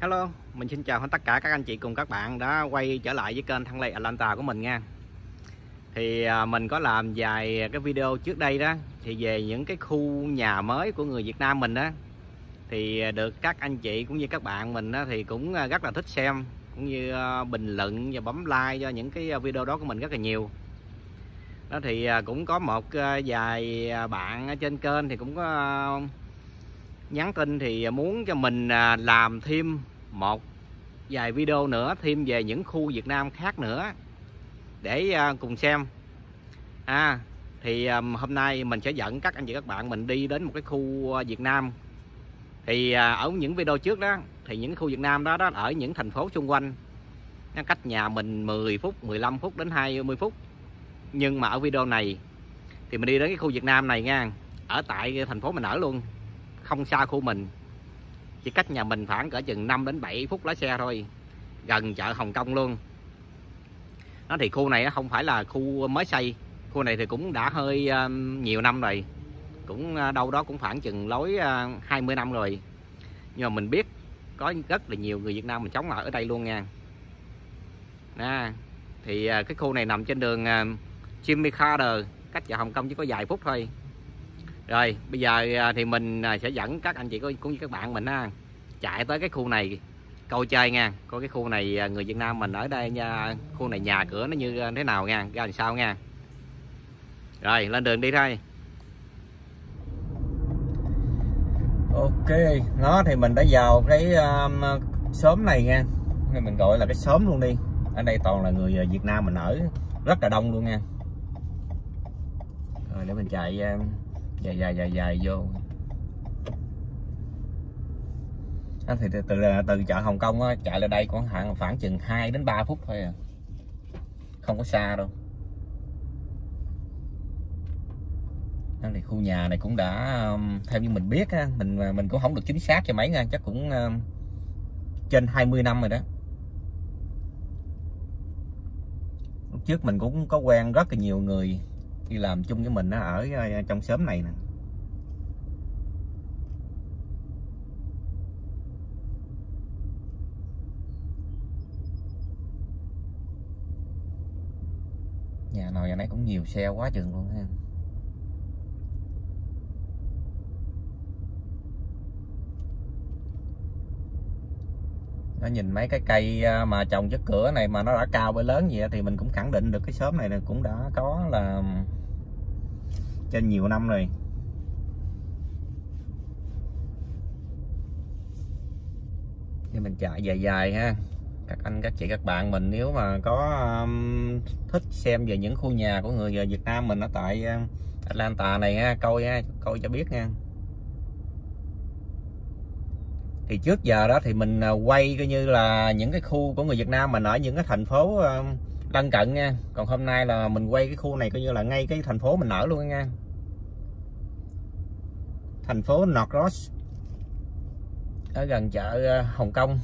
Hello, mình xin chào tất cả các anh chị cùng các bạn đã quay trở lại với kênh Thăng Lê Atlanta của mình nha. Thì à, mình có làm vài cái video trước đây đó Thì về những cái khu nhà mới của người Việt Nam mình đó Thì được các anh chị cũng như các bạn mình đó, thì cũng à, rất là thích xem Cũng như à, bình luận và bấm like cho những cái video đó của mình rất là nhiều. Đó thì cũng có một vài bạn ở trên kênh thì cũng có nhắn tin thì muốn cho mình à, làm thêm một vài video nữa thêm về những khu Việt Nam khác nữa để à, cùng xem. À, thì à, hôm nay mình sẽ dẫn các anh chị các bạn mình đi đến một cái khu Việt Nam. Thì ở những video trước đó thì những khu Việt Nam đó đó ở những thành phố xung quanh nó cách nhà mình 10 phút 15 phút đến 20 phút. Nhưng mà ở video này thì mình đi đến cái khu Việt Nam này nha ở tại thành phố mình ở luôn không xa khu mình. Chỉ cách nhà mình khoảng cỡ chừng 5 đến 7 phút lái xe thôi, gần chợ Hồng Kông luôn. Nó thì khu này không phải là khu mới xây, khu này thì cũng đã hơi nhiều năm rồi. Cũng ờ, đâu đó cũng khoảng chừng lối ờ, 20 năm rồi. Nhưng mà mình biết có rất là nhiều người Việt Nam mình sống ở ở đây luôn nha. Nè, thì ờ, cái khu này nằm trên đường Jimmy Carter, cách chợ Hồng Kông chỉ có vài phút thôi rồi bây giờ à, thì mình à, sẽ dẫn các anh chị cũng như các bạn mình ha chạy tới cái khu này câu chơi nha. Có cái khu này à, người Việt Nam mình ở đây nha. Khu này nhà cửa nó như thế nào nha ra làm sao nha. Rồi lên đường đi thôi. Ok nó thì mình đã vào cái um, xóm này nha. Nên mình gọi là cái xóm luôn đi. Ở đây toàn là người Việt Nam mình ở rất là đông luôn nha. Rồi để mình chạy um, dài dài dài dài vô. À, thì từ từ, từ chợ Hồng Kông á, chạy lên đây khoảng khoảng khoảng chừng 2 đến 3 phút thôi à. Không có xa đâu. À, thì khu nhà này cũng đã um, theo như mình biết á, mình mình cũng không được chính xác cho mấy nha chắc cũng uh, trên 20 năm rồi đó. Lúc trước mình cũng có quen rất là nhiều người đi làm chung với mình ở ờ, trong xóm này nè. Nhà nào nhà nấy cũng nhiều xe quá chừng luôn ha. Nó nhìn mấy cái cây ờ, mà trồng trước cửa này mà nó đã cao với lớn vậy thì mình cũng khẳng định được cái xóm này cũng đã có là trên nhiều năm rồi. Thì mình chạy dài dài ha. Các anh các chị các bạn mình nếu mà có um, thích xem về những khu nhà của người ờ, Việt Nam mình ở tại ờ, Atlanta này ha coi ha coi cho biết nha. Thì trước giờ đó thì mình ờ, quay coi như là những cái khu của người Việt Nam mình ở những cái thành phố uh, lân cận nha. Còn hôm nay là mình quay cái khu này coi như là ngay cái thành phố mình ở luôn nha. Thành phố North Ross ở gần chợ ờ, Hồng Kông.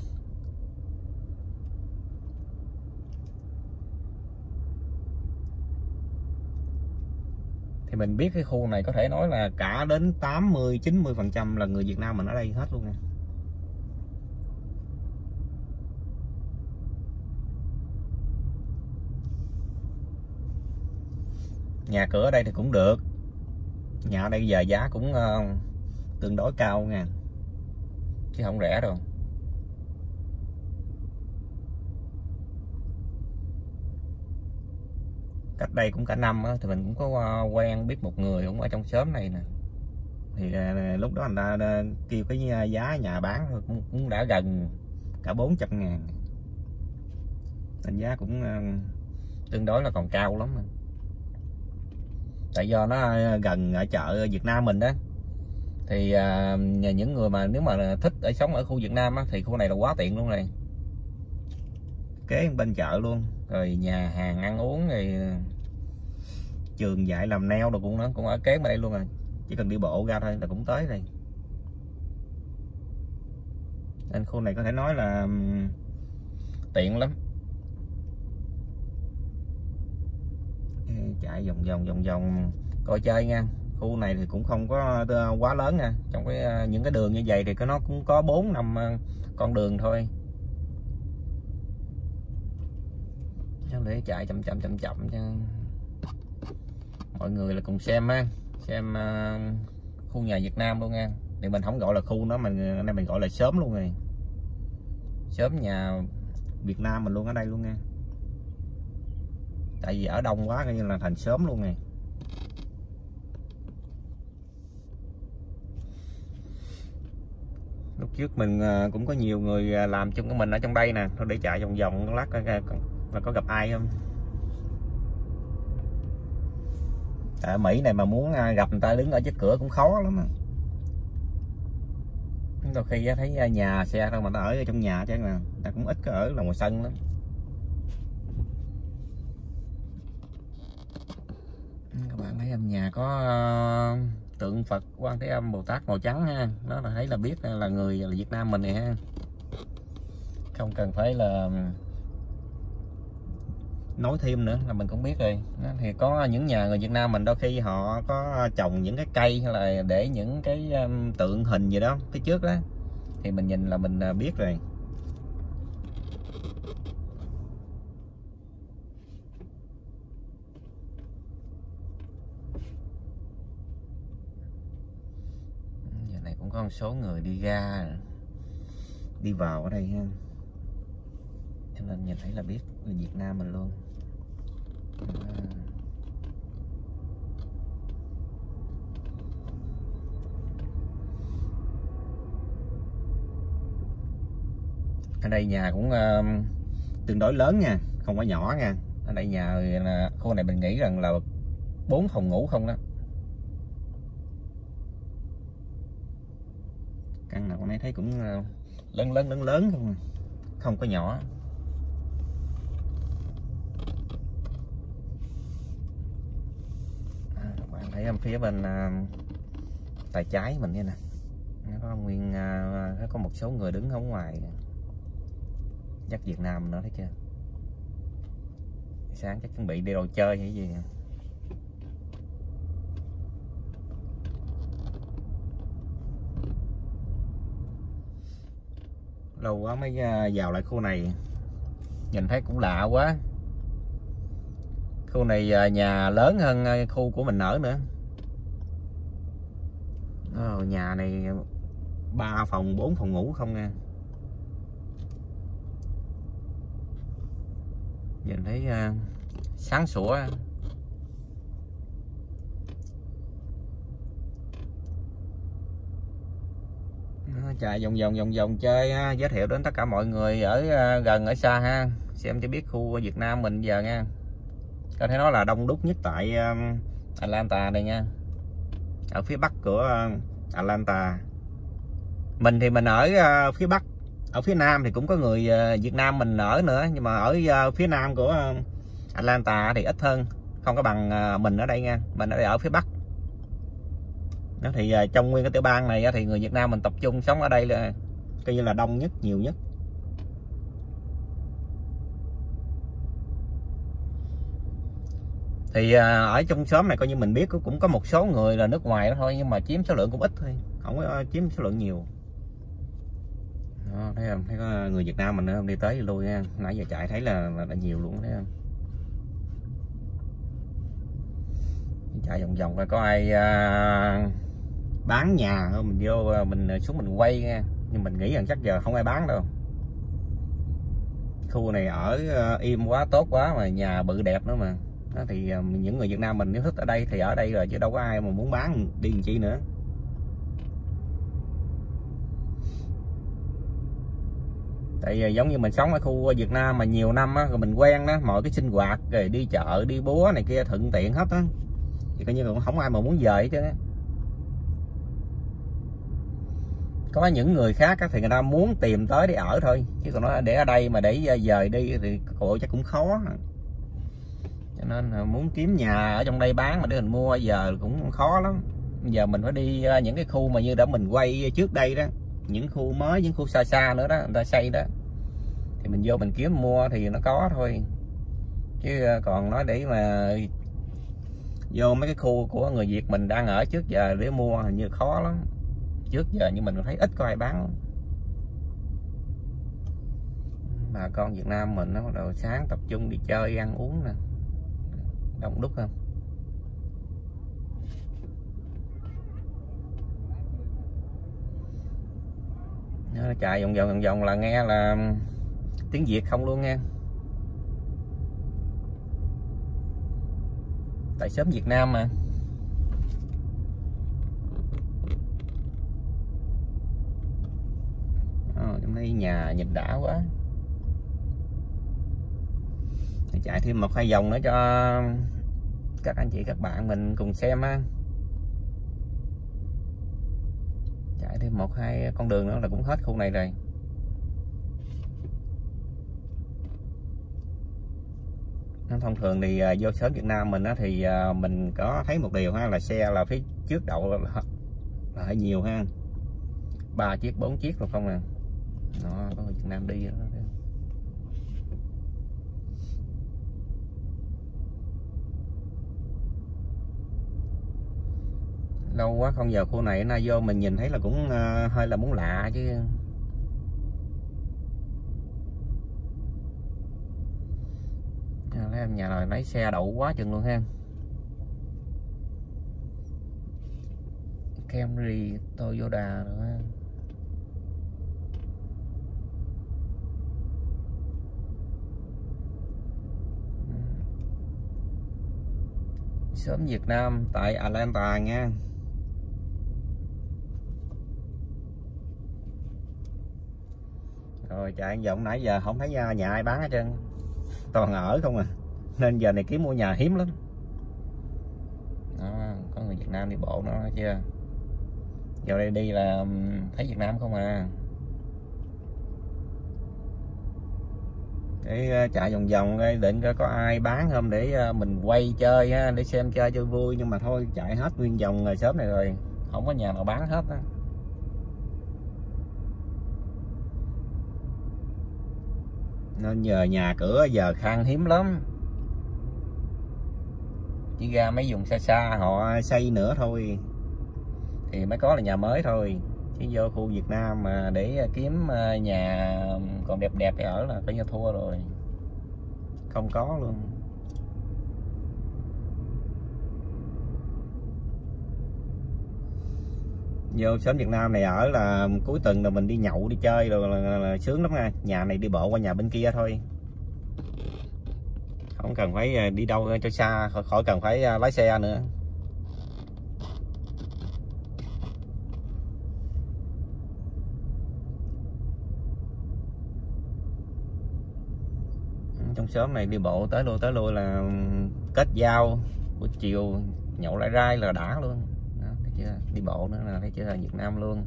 Thì mình biết cái khu này có thể nói là cả đến 80 90 phần trăm là người Việt Nam mình ở đây hết luôn nha. Nhà cửa ở đây thì cũng được. Nhà ở đây giờ giá cũng uh, tương đối cao nha. Chứ không rẻ đâu. Cách đây cũng cả năm á, thì mình cũng có ờ, quen biết một người cũng ở trong xóm này nè. Thì ờ, lúc đó anh ta kêu cái giá nhà bán cũng, cũng đã gần cả 400 ngàn. Thành giá cũng tương đối là còn cao lắm rồi tại do nó ờ, gần ở chợ Việt Nam mình đó. Thì à, những người mà nếu mà thích ở sống ở khu Việt Nam á, thì khu này là quá tiện luôn này kế bên chợ luôn rồi nhà hàng ăn uống rồi ờ, trường dạy làm neo đồ cũng nó cũng ở kế bên đây luôn rồi chỉ cần đi bộ ra thôi là cũng tới đây. Nên khu này có thể nói là tiện lắm. Chạy vòng vòng vòng vòng, coi chơi nha. Khu này thì cũng không có ờ, quá lớn nha. Trong cái ờ, những cái đường như vậy thì nó cũng có bốn, năm ờ, con đường thôi. Để chạy chậm chậm chậm chậm cho mọi người là cùng xem á xem khu nhà Việt Nam luôn nha. Thì mình không gọi là khu nó mình nay mình gọi là sớm luôn rồi. Sớm nhà Việt Nam mình luôn ở đây luôn nha tại vì ở đông quá coi như là thành sớm luôn này lúc trước mình à, cũng có nhiều người à, làm chung của mình ở trong đây nè. Thôi để chạy vòng vòng lát là có gặp ai không. Ở Mỹ này mà muốn à, gặp người ta đứng ở trước cửa cũng khó lắm đôi khi thấy nhà xe đâu mà ta ở trong nhà chứ nè, ta cũng ít có ở là ngoài sân lắm các bạn thấy em nhà có ờ, tượng Phật quan Thế Âm, Bồ Tát màu trắng ha. Nó là thấy là biết là người là Việt Nam mình này ha. Không cần phải là nói thêm nữa là mình cũng biết rồi. Thì có những nhà người Việt Nam mình đôi khi họ có trồng những cái cây hay là để những cái tượng hình gì đó phía trước đó. Thì mình nhìn là mình ờ, biết rồi. Con số người đi ra đi vào ở đây ha. Cho nên nhìn thấy là biết là Việt Nam mình luôn. À. Ở đây nhà cũng uh, tương đối lớn nha không có nhỏ nha. Ở đây nhà là khu này mình nghĩ rằng là bốn phòng ngủ không đó. Căn nào con ấy thấy cũng ờ, lớn lớn lớn lớn không à. không có nhỏ. À, bạn thấy em phía bên à, tay trái mình đây nè. Nó có nguyên à, có một số người đứng ở ngoài. Chắc Việt Nam nữa thấy chưa? Sáng chắc chuẩn bị đi đồ chơi hay gì lâu quá mới à, vào lại khu này. Nhìn thấy cũng lạ quá. Khu này à, nhà lớn hơn à, khu của mình ở nữa. Ờ, nhà này ba phòng 4 phòng ngủ không nha nhìn thấy uh, sáng sủa. Chạy vòng vòng vòng vòng chơi ha. giới thiệu đến tất cả mọi người ở ờ, gần, ở xa ha. Xem cho biết khu Việt Nam mình giờ nha. Có thể nói là đông đúc nhất tại Atlanta đây nha. Ở phía bắc của ờ, Atlanta. Mình thì mình ở ờ, phía bắc. Ở phía nam thì cũng có người Việt Nam mình ở nữa. Nhưng mà ở phía nam của Atlanta thì ít hơn. Không có bằng mình ở đây nha. Mình ở đây ở phía bắc đó thì à, trong nguyên cái tiểu bang này thì người Việt Nam mình tập trung sống ở đây là coi như là đông nhất nhiều nhất. Thì à, ở trong xóm này coi như mình biết cũng có một số người là nước ngoài đó thôi nhưng mà chiếm số lượng cũng ít thôi không có à, chiếm số lượng nhiều. Đó, thấy không? Thấy có người Việt Nam mình đi tới lui nha nãy giờ chạy thấy là, là, là nhiều luôn thấy không? Chạy vòng vòng coi có ai uh, bán nhà không mình vô ờ, mình ờ, xuống mình quay nha nhưng mình nghĩ rằng chắc giờ không ai bán đâu. Khu này ở ờ, im quá tốt quá mà nhà bự đẹp nữa mà. Đó, thì những người Việt Nam mình nếu thích ở đây thì ở đây rồi chứ đâu có ai mà muốn bán đi làm chi nữa. Tại vì giống như mình sống ở khu Việt Nam mà nhiều năm á, rồi mình quen đó mọi cái sinh hoạt rồi đi chợ đi búa này kia thuận tiện hết á. Thì coi như là không ai mà muốn về chứ có những người khác thì người ta muốn tìm tới để ở thôi. Chứ còn nói để ở đây mà để ờ, dời đi thì cổ chắc cũng khó. Cho nên muốn kiếm nhà ở trong đây bán mà để mình mua, giờ cũng khó lắm. Giờ mình phải đi ờ, những cái khu mà như đã mình quay trước đây đó, những khu mới, những khu xa xa nữa đó, người ta xây đó, thì mình vô mình kiếm mua thì nó có thôi. Chứ ờ, còn nói để mà vô mấy cái khu của người Việt mình đang ở trước giờ để mua hình như khó lắm trước giờ nhưng mình thấy ít có ai bán. Bà con Việt Nam mình nó bắt đầu sáng tập trung đi chơi, ăn uống nè. Đông đúc không? Nó chạy vòng vòng vòng vòng là nghe là tiếng Việt không luôn nghe. Tại sớm Việt Nam mà Ờ, trong đây nhà nhìn đã quá. Chạy thêm một hai vòng nữa cho các anh chị các bạn mình cùng xem á chạy thêm một hai con đường nữa là cũng hết khu này rồi. Thông thường thì à, vô sớm Việt Nam mình á, thì à, mình có thấy một điều ha là xe là phía trước đậu là, là nhiều ha. Ba chiếc bốn chiếc rồi không à nó có người Việt Nam đi đó. lâu quá không giờ khu này nay vô mình nhìn thấy là cũng uh, hơi là muốn lạ chứ. Em nhà này lấy xe đậu quá chừng luôn ha. Camry Toyota nữa sớm Việt Nam tại Atlanta nha. Rồi chạy vòng nãy giờ không thấy à, nhà ai bán hết trơn. Toàn ở không à. Nên giờ này kiếm mua nhà hiếm lắm. Đó, có người Việt Nam đi bộ nó chưa? Vào đây đi là ừ, thấy Việt Nam không à. Để ờ, chạy vòng vòng định coi có ai bán không để ờ, mình quay chơi ha, để xem chơi cho vui. Nhưng mà thôi, chạy hết nguyên vòng ngày sớm này rồi, không có nhà nào bán hết á. Nên nhờ nhà cửa, giờ khan hiếm lắm. Chỉ ra mấy vùng xa xa, họ xây nữa thôi. Thì mới có là nhà mới thôi chứ vô khu Việt Nam mà để ờ, kiếm ờ, nhà còn đẹp đẹp để ở là coi như thua rồi. Không có luôn. Vô sớm Việt Nam này ở là cuối tuần là mình đi nhậu đi chơi rồi là, là, là sướng lắm nha. Nhà này đi bộ qua nhà bên kia thôi. Không cần phải ờ, đi đâu cho xa khỏi, cần phải lái xe nữa trong xóm này đi bộ tới lui tới lui là kết giao buổi chiều nhậu lại rai là đã luôn. Chưa? Đi bộ nữa là thấy chưa? Việt Nam luôn.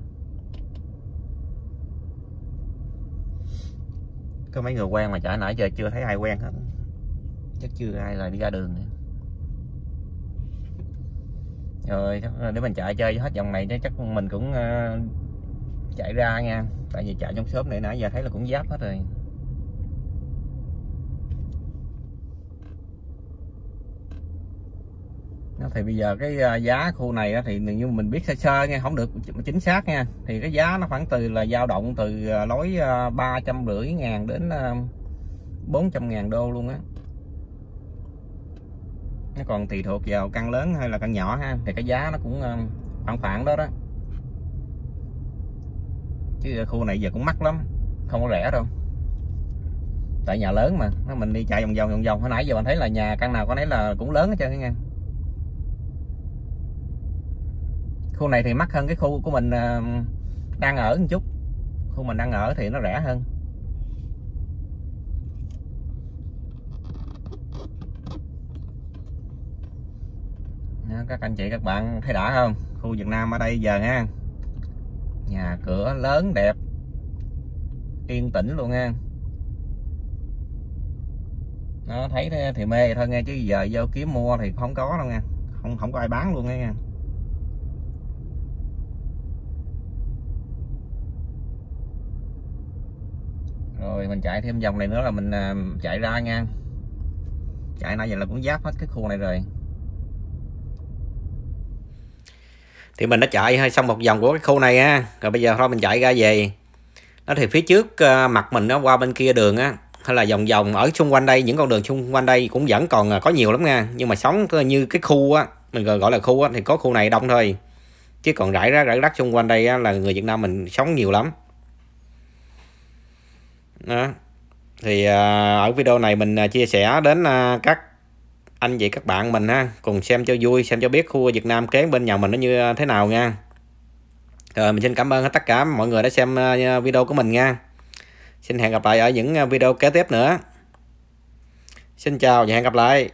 Có mấy người quen mà chả nãy giờ chưa thấy ai quen hết. Chắc chưa ai là đi ra đường nữa. rồi để mình chạy chơi hết vòng này chắc mình cũng uh, chạy ra nha. Tại vì chạy trong shop này nãy giờ thấy là cũng giáp hết rồi. Thì bây giờ cái à, giá khu này thì như mình biết sơ sơ nha, không được chính xác nha. Thì cái giá nó khoảng từ là dao động từ à, lối à, ba trăm rưỡi ngàn đến bốn trăm ngàn đô luôn á. Nó còn tùy thuộc vào căn lớn hay là căn nhỏ ha, thì cái giá nó cũng khoảng khoảng đó đó. Chứ khu này giờ cũng mắc lắm, không có rẻ đâu. Tại nhà lớn mà mình đi chạy vòng vòng vòng vòng. Hồi nãy giờ bạn thấy là nhà, căn nào có nấy là cũng lớn hết trơn nha. Khu này thì mắc hơn cái khu của mình à, đang ở một chút. Khu mình đang ở thì nó rẻ hơn. Các anh chị, các bạn thấy đã không? Khu Việt Nam ở đây giờ nha nhà cửa lớn, đẹp. Yên tĩnh luôn nha nó thấy thì mê thôi nghe, chứ giờ vô kiếm mua thì không có đâu nha không không có ai bán luôn nha. Rồi mình chạy thêm vòng này nữa là mình à, chạy ra nha. Chạy nãy giờ là cũng giáp hết cái khu này rồi. Thì mình đã chạy hơi xong một vòng của cái khu này á. Rồi bây giờ thôi mình chạy ra về. Nó thì phía trước à, mặt mình nó qua bên kia đường á hay là vòng vòng ở xung quanh đây những con đường xung quanh đây cũng vẫn còn à, có nhiều lắm nha. Nhưng mà sống như cái khu á mình gọi là khu á thì có khu này đông thôi. Chứ còn rải rác rải rác xung quanh đây á, là người Việt Nam mình sống nhiều lắm đó. Thì à, ở video này mình à, chia sẻ đến à, các anh chị, các bạn mình ha. Cùng xem cho vui, xem cho biết khu Việt Nam kế bên nhà mình nó như thế nào nha. Rồi, mình xin cảm ơn tất cả mọi người đã xem video của mình nha. Xin hẹn gặp lại ở những video kế tiếp nữa. Xin chào và hẹn gặp lại.